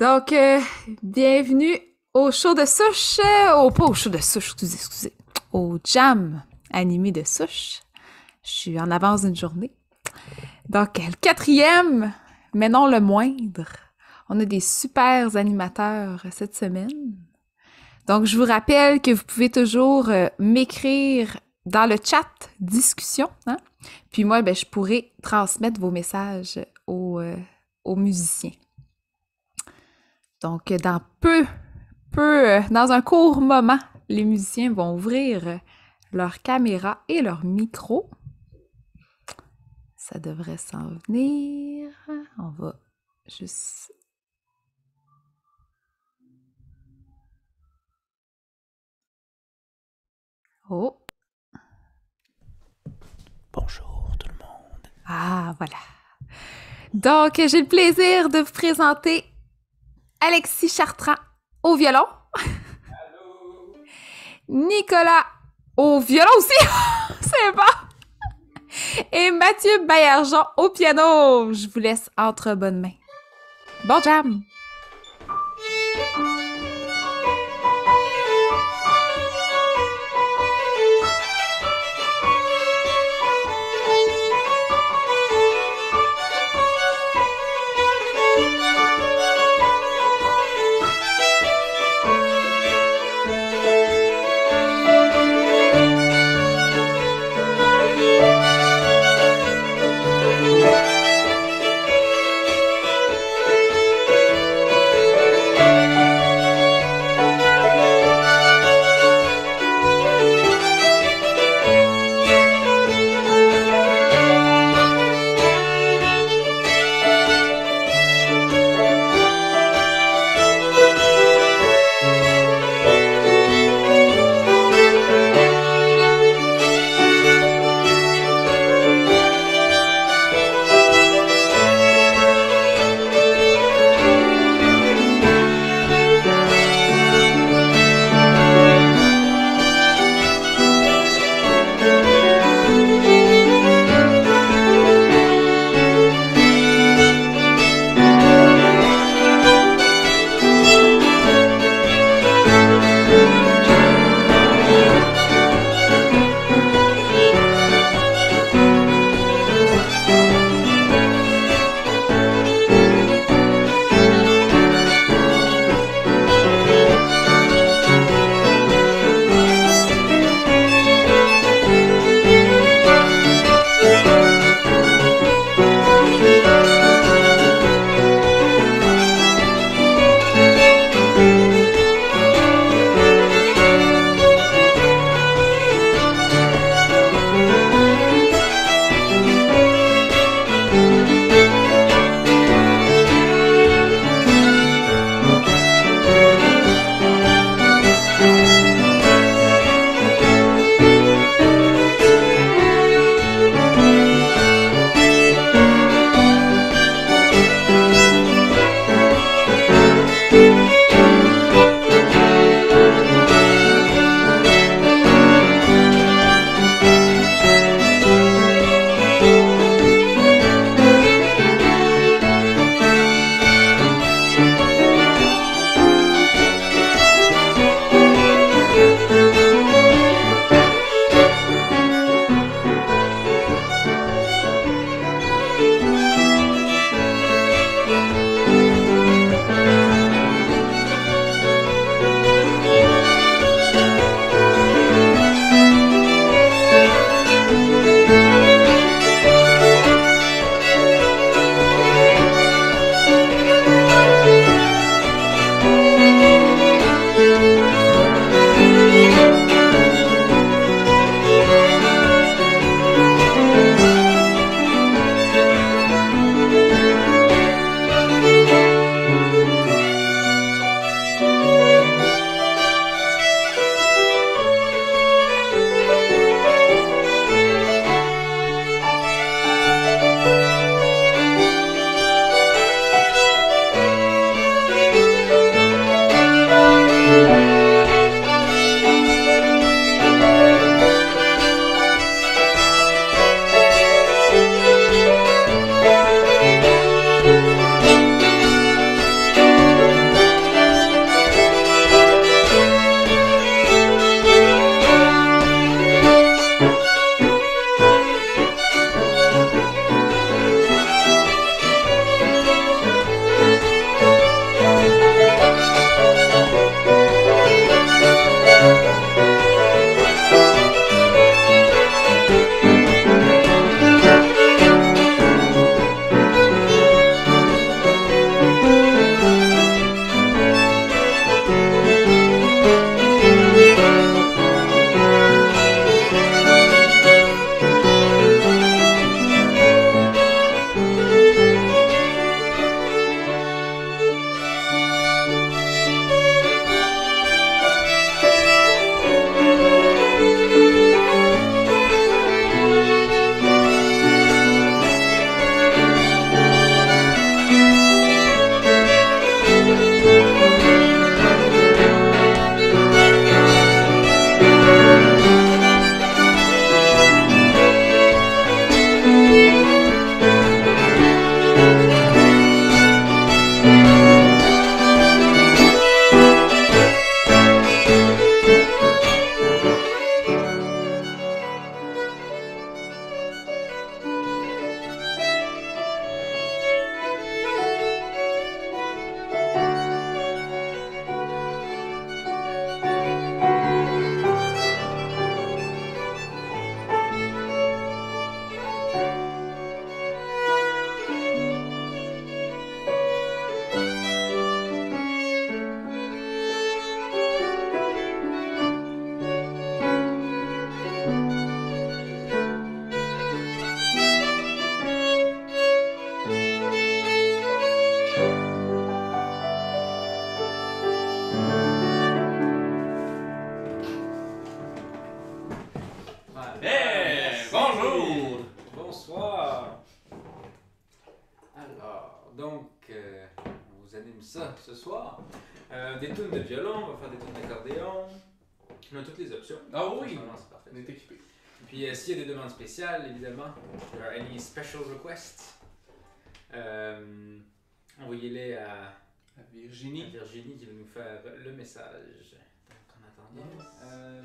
Donc, euh, bienvenue au show de souche, euh, au pas au show de souche, excusez, excusez, au jam animé de souche. Je suis en avance d'une journée. Donc, le quatrième, mais non le moindre, on a des super animateurs cette semaine. Donc, je vous rappelle que vous pouvez toujours euh, m'écrire dans le chat discussion, hein? puis moi, ben, je pourrai transmettre vos messages aux, aux musiciens. Donc, dans peu, peu, dans un court moment, les musiciens vont ouvrir leur caméra et leur micro. Ça devrait s'en venir. On va juste... Oh! Bonjour tout le monde. Ah, voilà. Donc, j'ai le plaisir de vous présenter Alexis Chartrand au violon. Nicolas au violon aussi. C'est bon. Et Mathieu Baillargeon au piano. Je vous laisse entre bonnes mains. Bon jam. spéciales, évidemment. There are any special requests? Euh, Envoyez-les à, à, Virginie. À Virginie qui va nous faire le message. Donc, en attendant. Yes. Euh,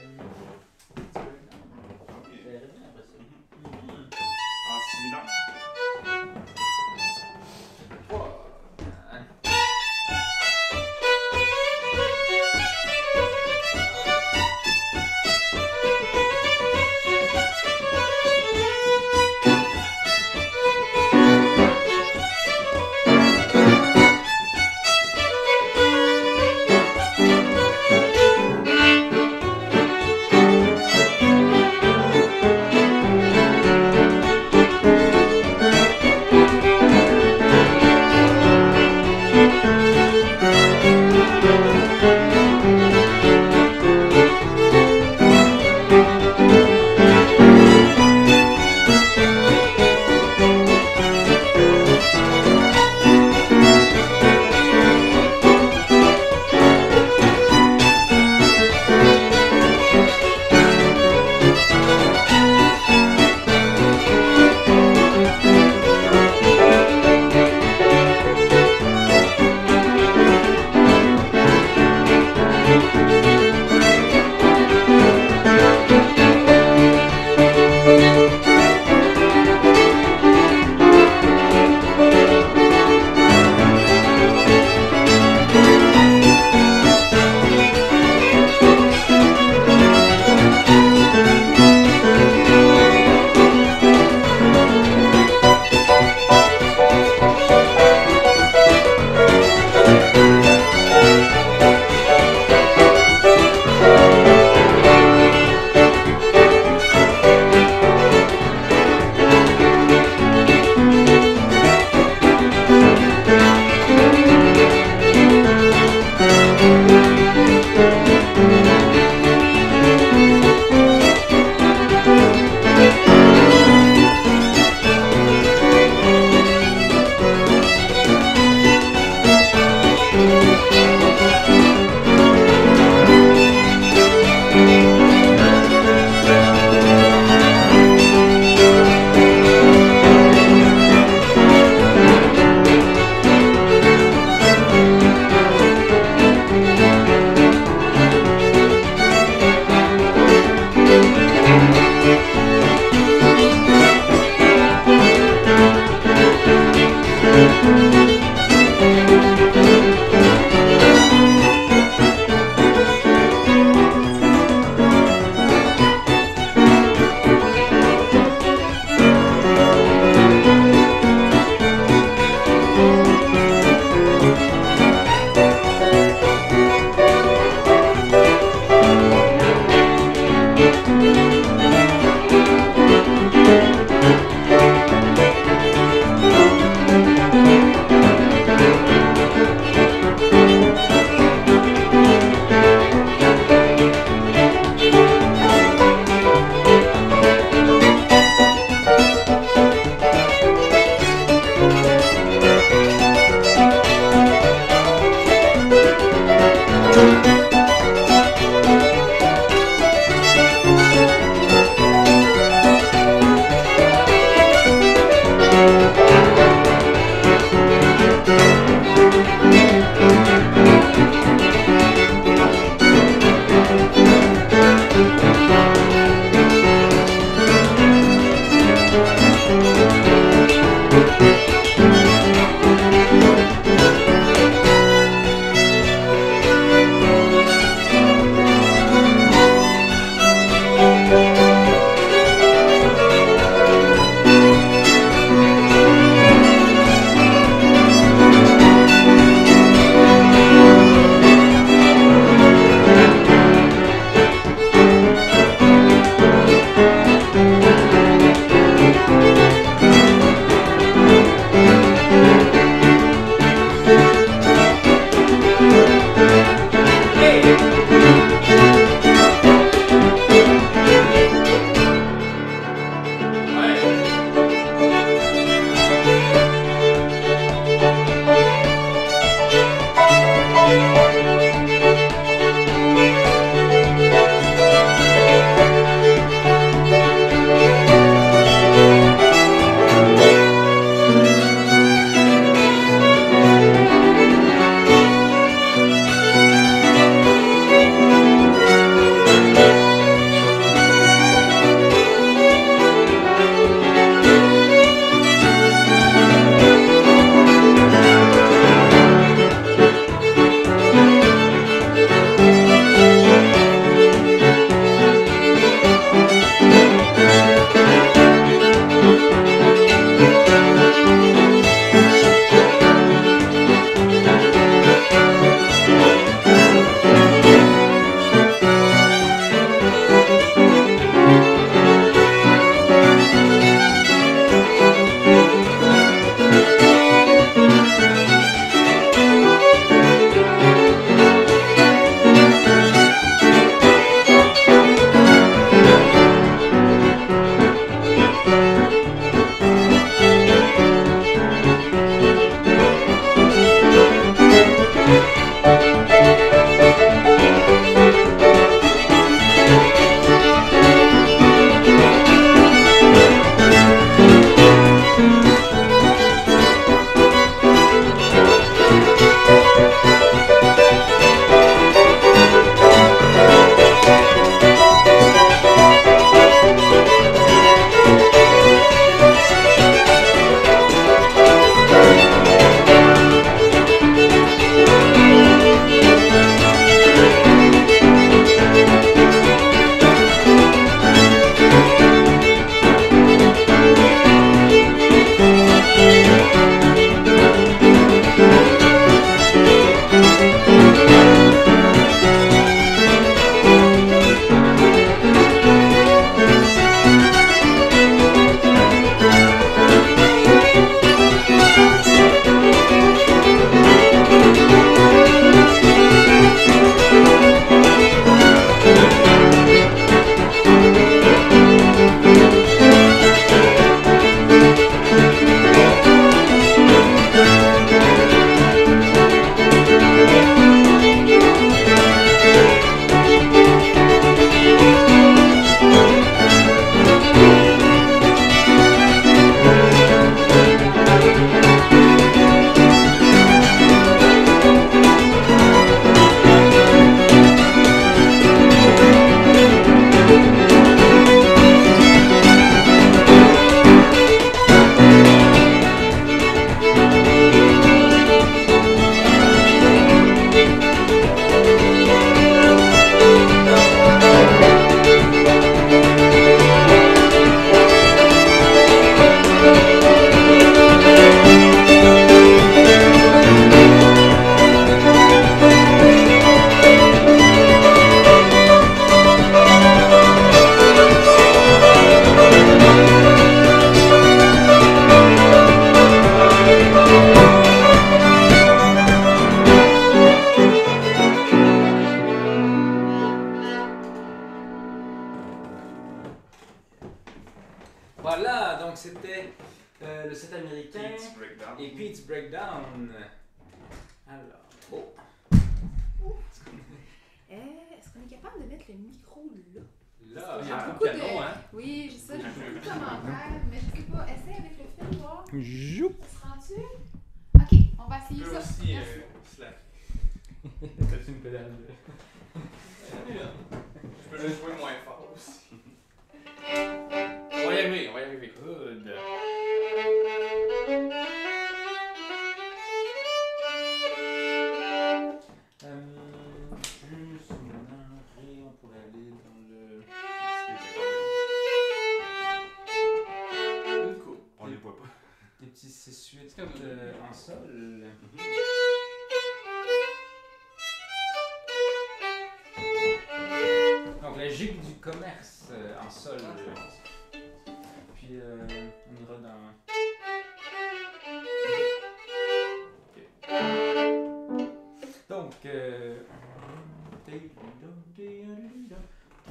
3,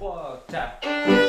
4.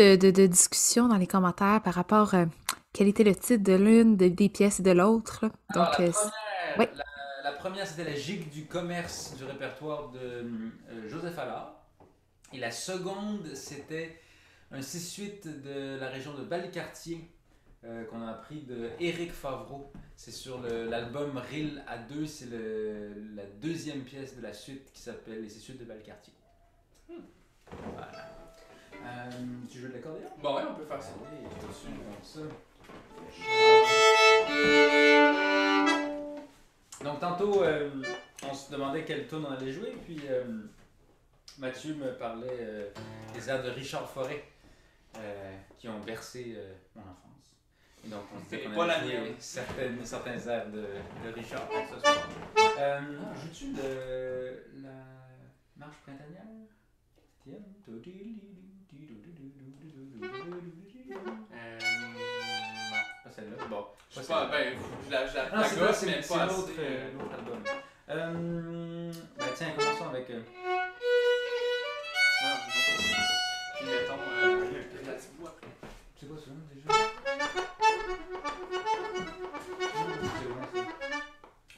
De, de- de discussions dans les commentaires par rapport à quel était le titre de l'une de- des pièces et de l'autre. Alors, Donc, la euh, première, oui. la, la première, c'était la gigue du commerce du répertoire de euh, Joseph Allard. Et la seconde, c'était un 6-8 de la région de Valcartier euh, qu'on a appris de Éric Favreau. C'est sur le- l'album Ril à 2, c'est le- la deuxième pièce de la suite qui s'appelle Les 6-8 de Valcartier. Voilà. Euh, tu joues de l'accordéon? Bon, ouais, on peut faire ça. Allez, ça. Donc tantôt, euh, on se demandait quelle tune on allait jouer, puis euh, Mathieu me parlait des airs de Richard Forêt qui ont bercé mon enfance. Et donc on se qu'on allait jouer certaines, certains airs de, de Richard ce soir. Euh, Joues-tu de la marche printanière? Tiens. Euh, Pas celle-là. Bon. je sais pas, ben, je la, je la, Non, la c'est gosse, c'est mais c'est pas l'autre assez. euh, euh, l'autre album. Euh, ben tiens, commençons avec. euh, ah. Puis mettons, euh, la petite voix c'est quoi ça déjà? Ça.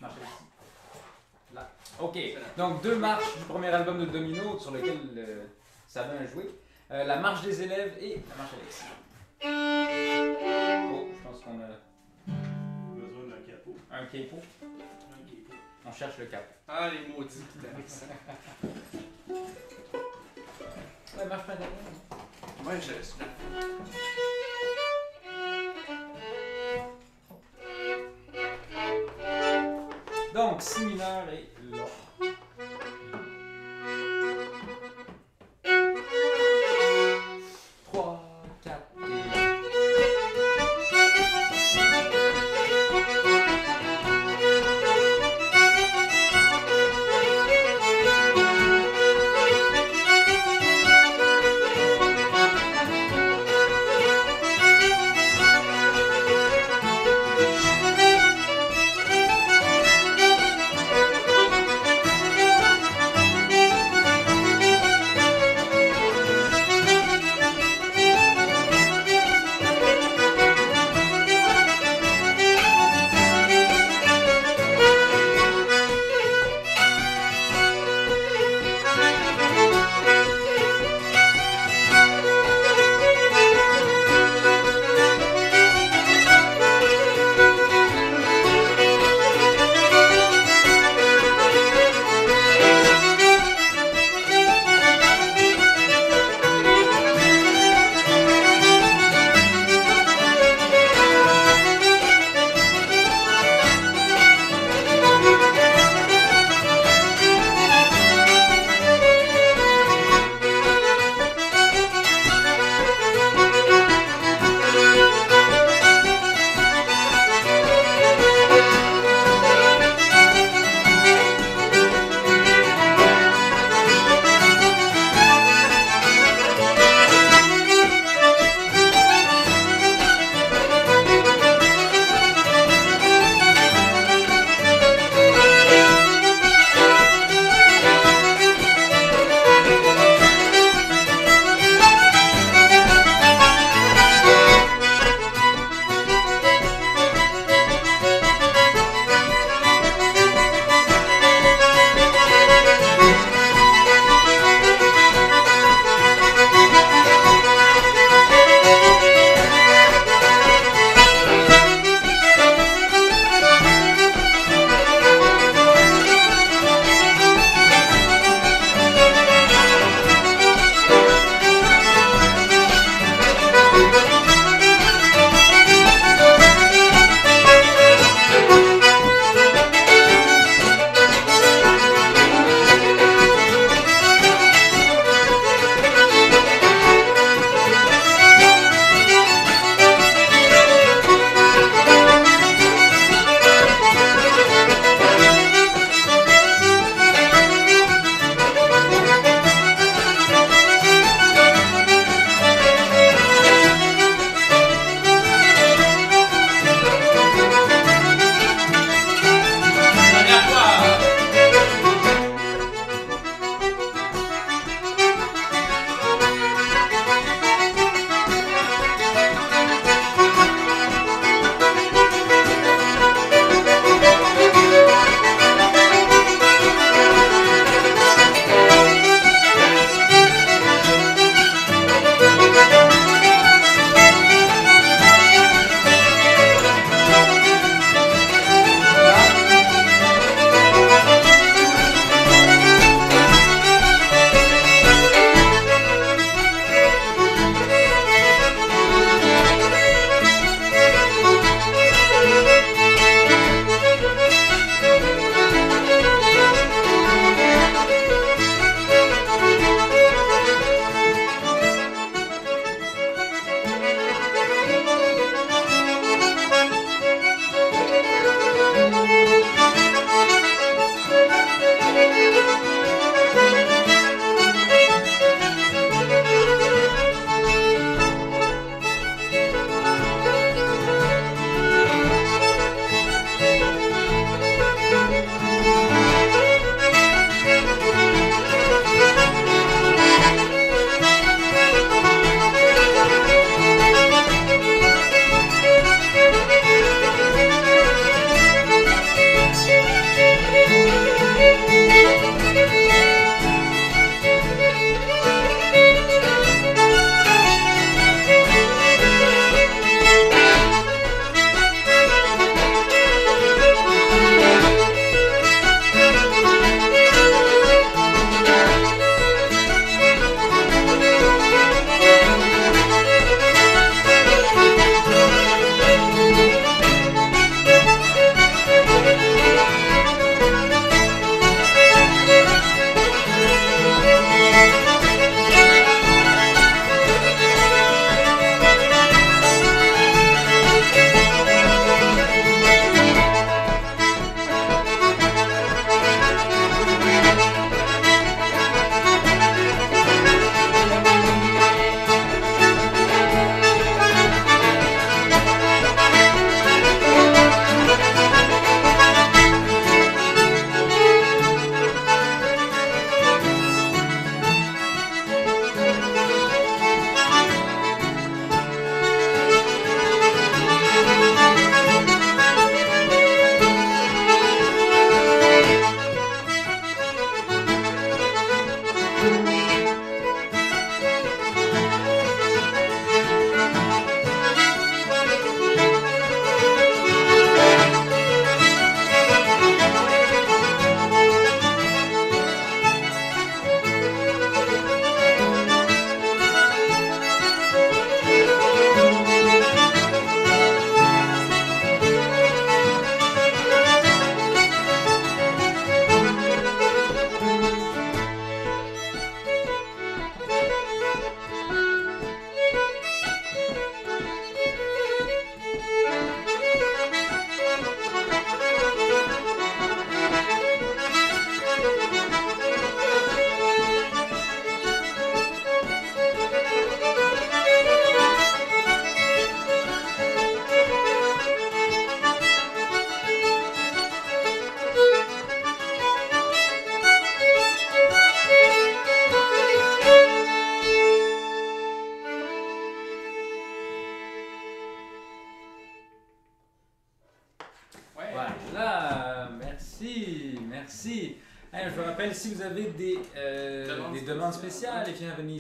Marche ici. Là. Ok, donc deux marches du premier album de Domino sur lequel euh, Sabin a joué. Euh, la marche des élèves et la marche Alexis. Oh, je pense qu'on a Besoin d'un capot. un capo. On cherche le cap. Ah, les maudits ça. La marche pas Ouais, je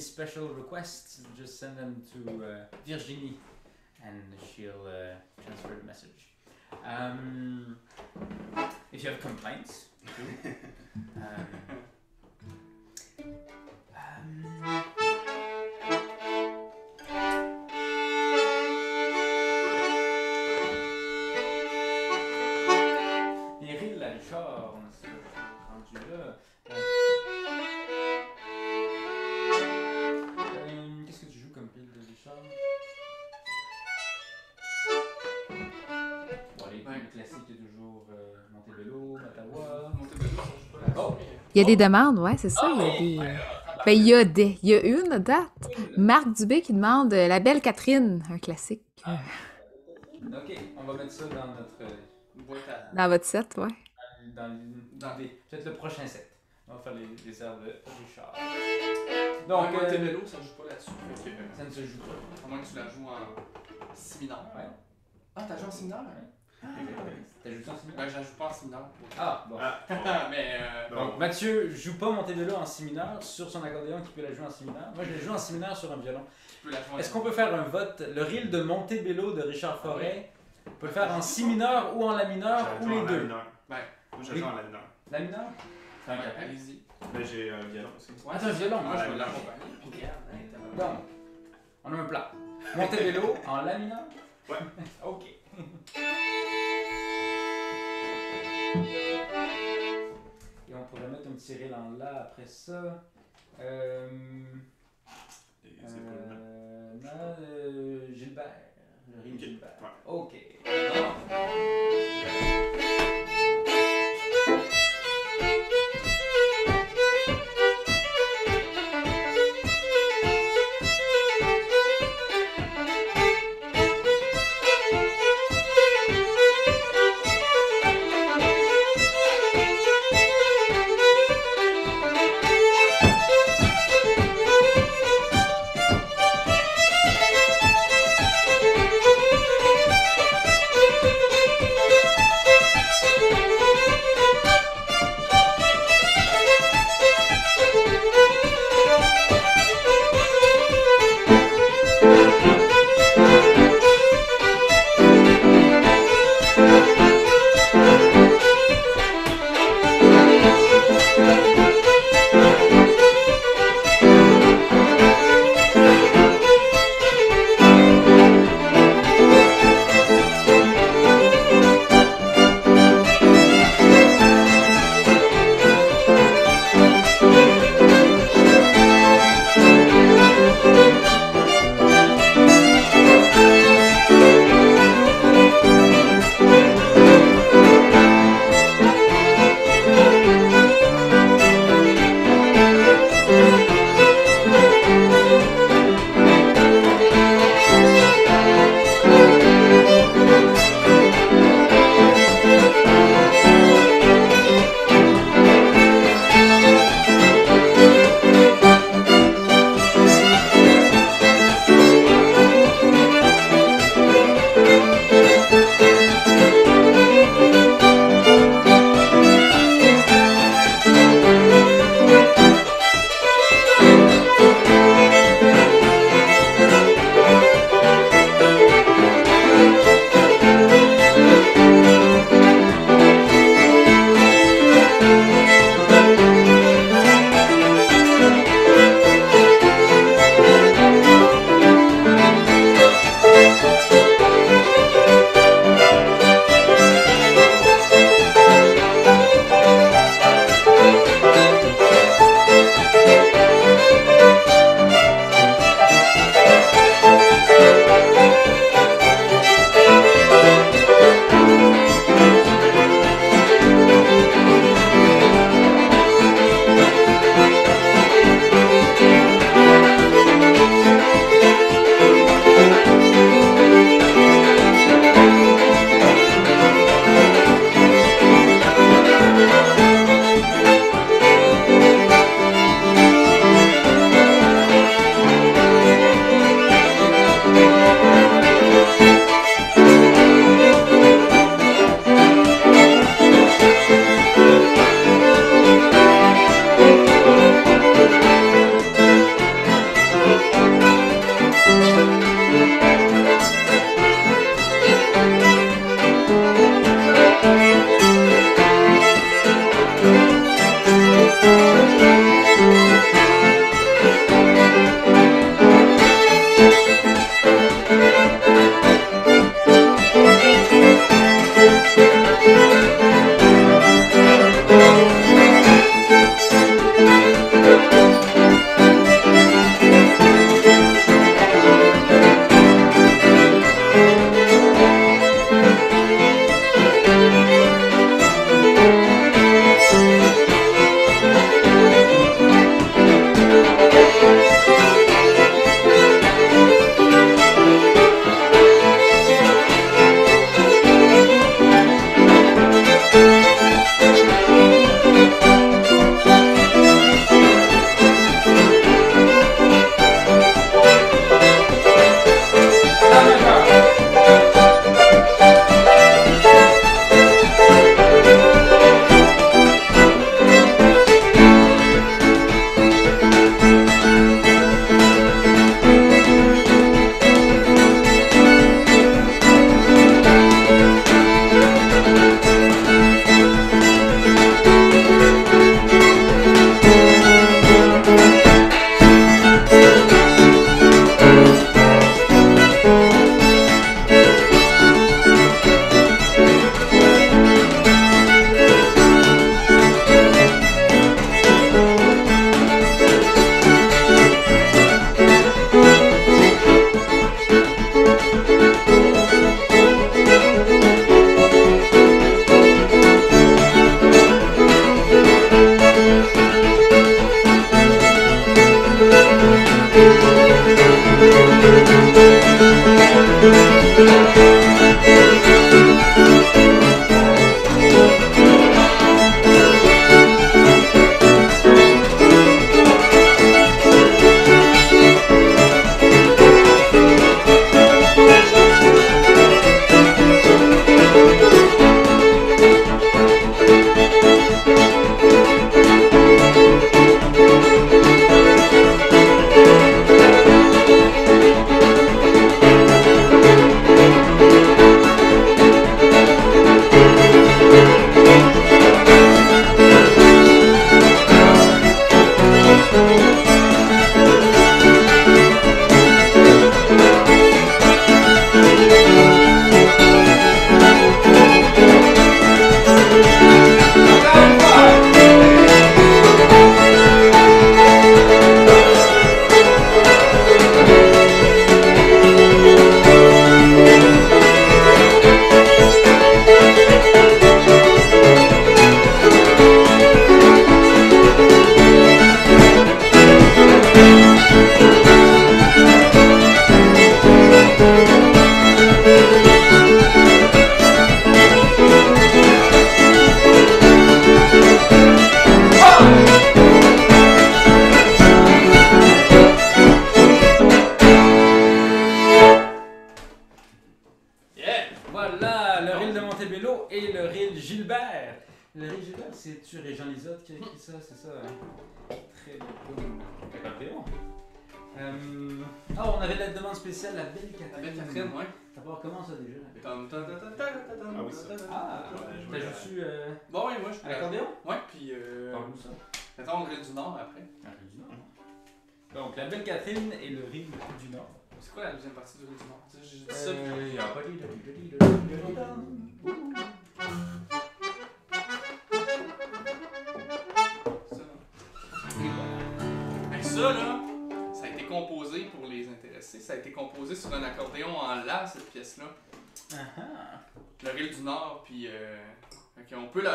special requests, just send them to uh, Virginie and she'll uh, transfer the message. Um, if you have complaints, um, um, Il y a des demandes, ouais, c'est ça. Il y a des. Ben, il y a des. Il y a une date. Marc Dubé qui demande euh, La Belle Catherine, un classique. euh, Ok, on va mettre ça dans notre. euh, boîte à. Dans votre set, ouais. Dans, peut-être le prochain set. On va faire les, les airs de Richard. Donc, Donc, euh, ça joue pas là-dessus. Ça ne se joue pas. À moins que tu la joues en si mineur. Ouais. Ah, t'as joué en si mineur? T'as joué ça en si mineur? Ben, je la joue pas en si mineur. pour- Ah, bon. mais. Euh, Donc, Mathieu joue pas Montebello en si mineur sur son accordéon qui peut la jouer en si mineur. Moi, je l'ai joué en si mineur sur un violon. la Est-ce qu'on peut faire un vote? Le reel de Montebello de Richard Forêt, on peut le faire en si mineur ou en la mineur ou les deux? Ouais. Moi, je joue en la mineur. La mineur? Ouais, allez-y. Mais j'ai un violon aussi. Ouais, Ah, t'as un violon Moi, je vais l'accompagner. Donc, on a un plat. Montebello en la mineur? Ouais. ok. Et on pourrait mettre un petit reel en la après ça. Euh, euh, non, euh, Gilbert. Le reel Ok. Gilbert. Ouais. Ok. Thank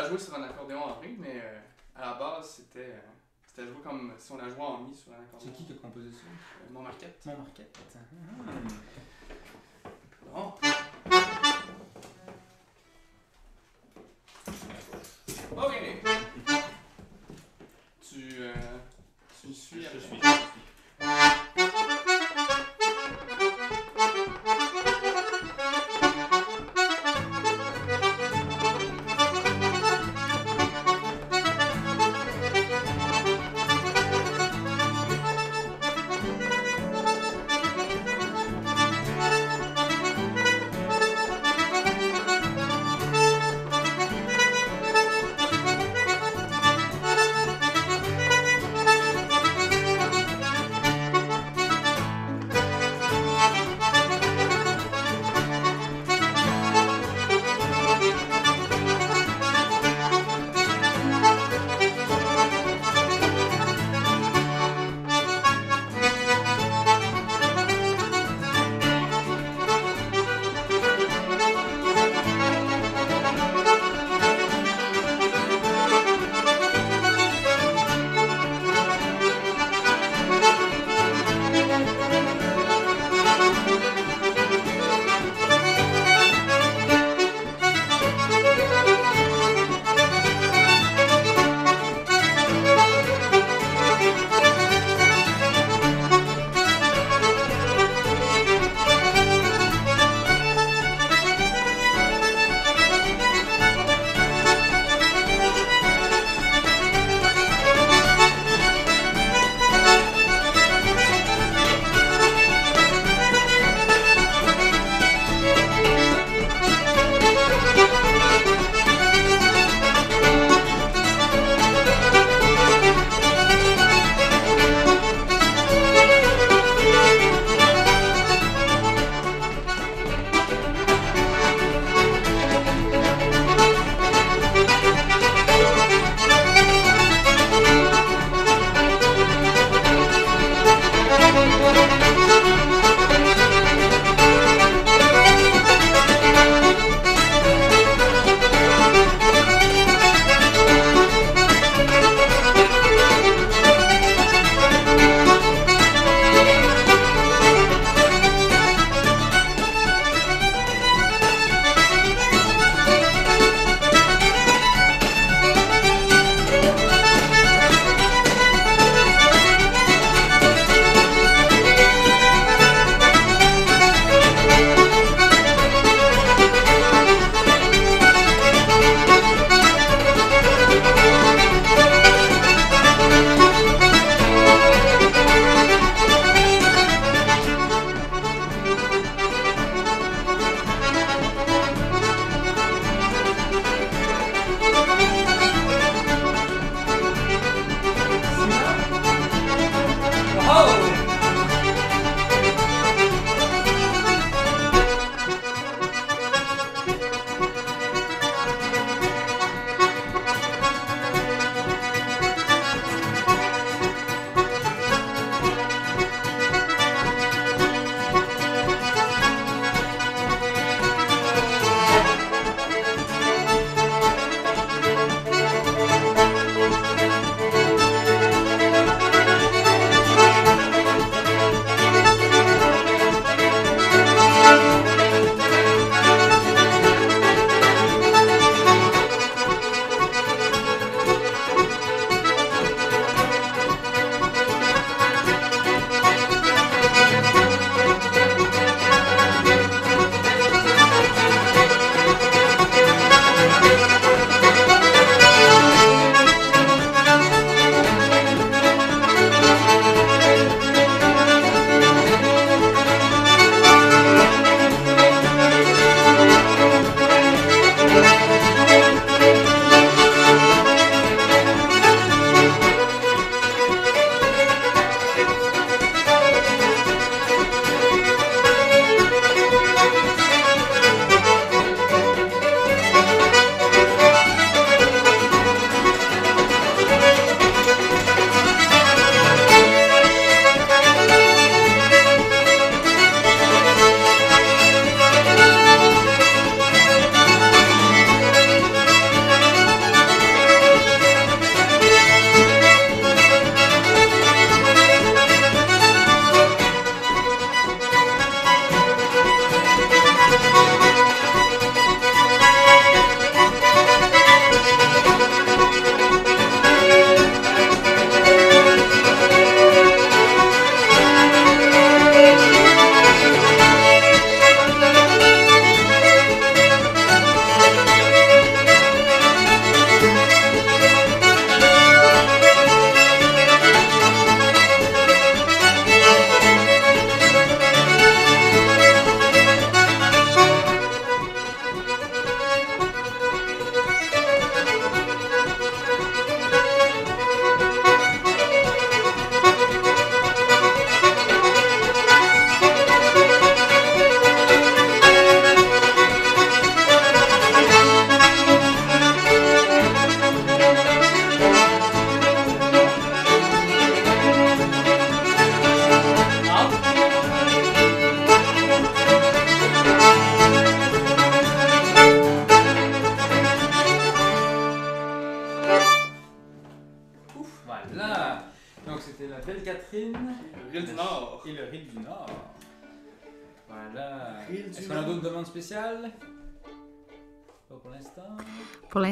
joué sur un accordéon en ré, mais euh, à la base, c'était euh, c'était joué comme si on la jouait en mi sur un accordéon. C'est qui qui a composé ça? Euh, Mon Marquette. Mon Marquette. Mmh. Ah. Bon. Ok. Tu, euh, tu suis. Je suis. Je suis.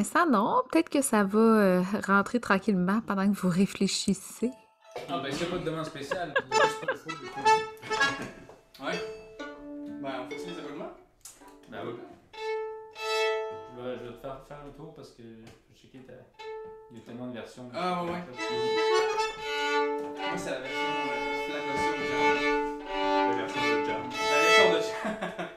L'instant, non? Peut-être que ça va euh, rentrer tranquillement pendant que vous réfléchissez. Ah, ben, c'est pas de demande spéciale. De. Ouais. Ben, on fait les abonnements. Ben oui. Je vais, je vais te faire faire le tour parce que je vais checker ta. Il y a tellement de versions. Ah, ouais, ouais. Moi, c'est la version euh, Flagosio Jam. La version de Jam. La version de Jam.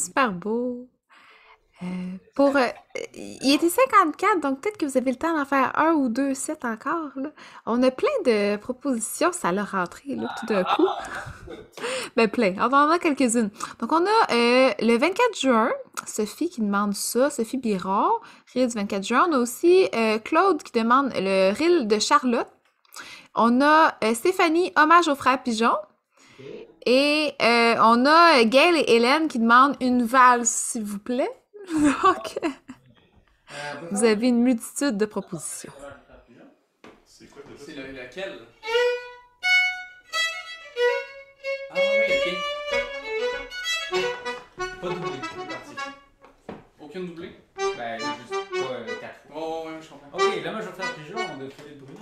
super beau. Euh, pour, euh, il était 54, donc peut-être que vous avez le temps d'en faire un ou deux sets encore. Là. On a plein de propositions, ça l'a rentré là, tout d'un coup. ben plein, on en a quelques-unes. Donc on a euh, le 24 juin, Sophie qui demande ça, Sophie Birard, reel du 24 juin. On a aussi Claude qui demande le reel de Charlotte. On a Stéphanie, hommage aux frères Pigeon. Et euh, on a Gail et Hélène qui demandent une valse, s'il vous plaît. Donc, Euh, vous avez une multitude de propositions. C'est quoi? C'est Ah oui, ok. Pas doublé, c'est parti. Aucune doublée? Ben, juste pas euh, quatre fois. Oh, ouais, ouais, je comprends. Ok, là, moi, je vais faire pigeon de Philippe Bruno.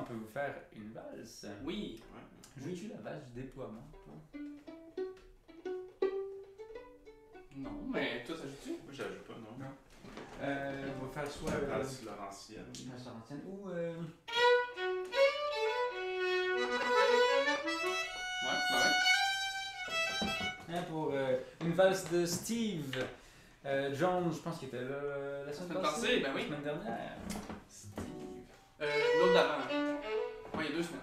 On peut vous faire une valse. Oui. Joues-tu la valse du déploiement toi? Non, mais toi, ça joue-tu? Moi, j'ajoute pas, non. Non. Euh, on va faire soit La euh, valse Laurentienne. la Sorrentienne ou. euh, Ouais, bah ouais. hein, pour euh, une valse de Steve. Euh, John, je pense qu'il était là la semaine passée, ben oui. La semaine dernière. Euh, l'autre d'avant. Ouais, il y a deux semaines.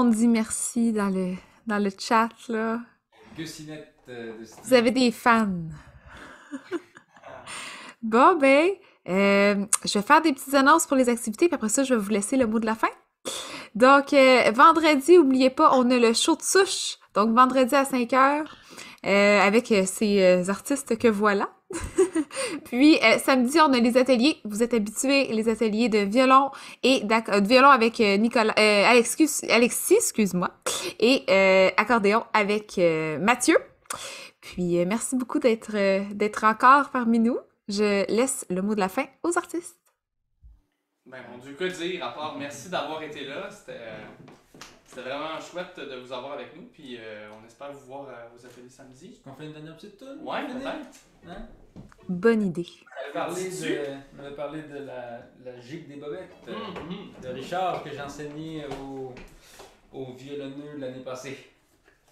Monde dit merci dans le, dans le chat, là. Euh, de. Vous avez des fans. bon, ben, euh, je vais faire des petites annonces pour les activités, puis après ça, je vais vous laisser le mot de la fin. Donc, euh, vendredi, n'oubliez pas, on a le show de souche. Donc, vendredi à 5 h avec ces artistes que voilà. Puis euh, samedi, on a les ateliers. Vous êtes habitués, les ateliers de violon et euh, de violon avec euh, Nicolas, euh, Alexis, Alexis, excuse-moi, et euh, accordéon avec euh, Mathieu. Puis euh, merci beaucoup d'être euh, d'être encore parmi nous. Je laisse le mot de la fin aux artistes. Ben, mon Dieu, que dire, à part merci d'avoir été là. C'était euh, c'était vraiment chouette de vous avoir avec nous. Puis euh, on espère vous voir à vos ateliers samedi. On fait une dernière petite tune Ouais, peut-être. Hein? Bonne idée. On avait parlé de, on avait parlé de la, la gigue des bobettes euh, Mhm. de Richard que j'ai enseigné au, au violonneux l'année passée.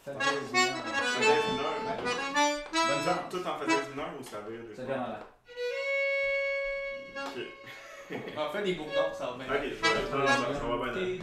Fabuleuse Ça Bonne faisait une heure. Bonne chance. Tout en faisait une heure ou ça avait des Ça vient là. Ok. On fait des bourdons, ça va bien. Ok, ça va, va, ça va bien.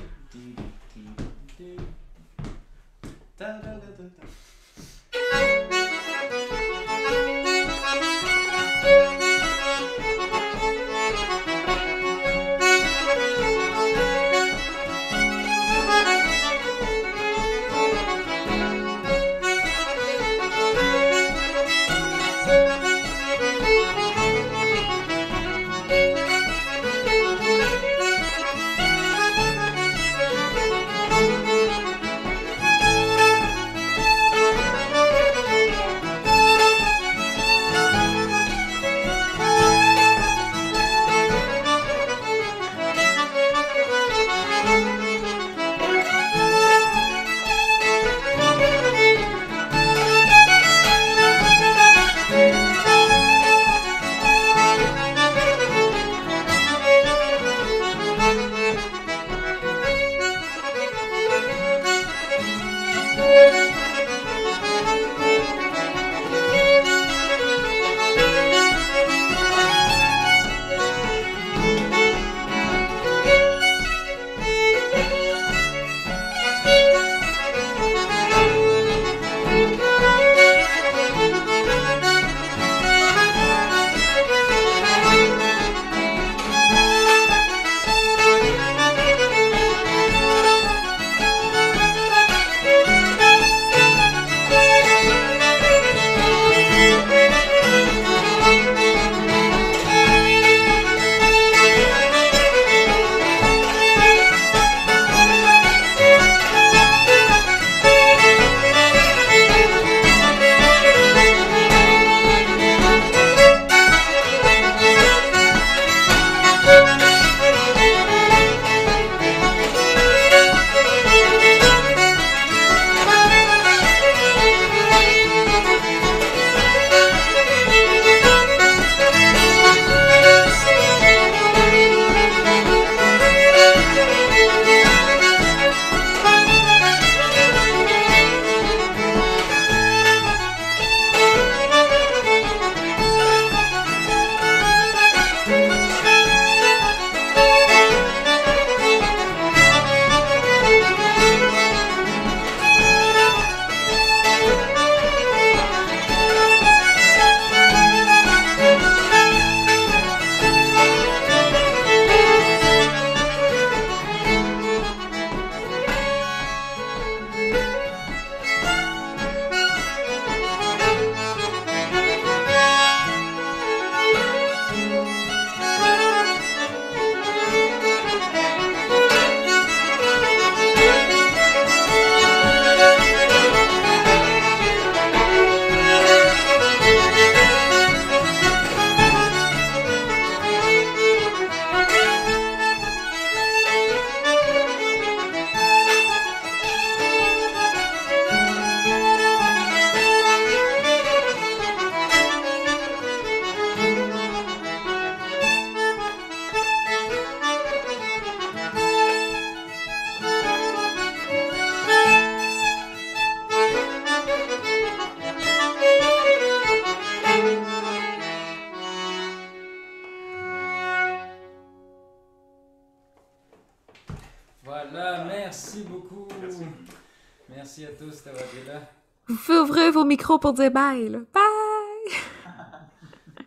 Pour dire bye. Là. Bye!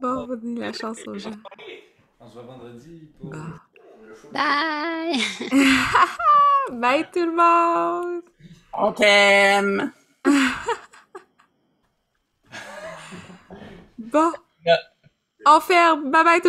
bon, on va donner la chance aux gens. On se voit vendredi pour Bah. le show. Bye! Bye tout le monde! On t'aime! Bon. On ferme. Bye bye tout le monde.